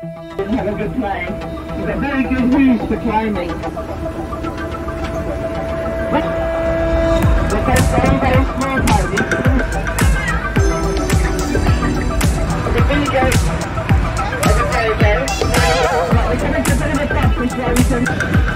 Have a good climb. You've got very good views for climbing. Look at very, very small houses. The vinegar is a very. Right, we're going to do a bit a.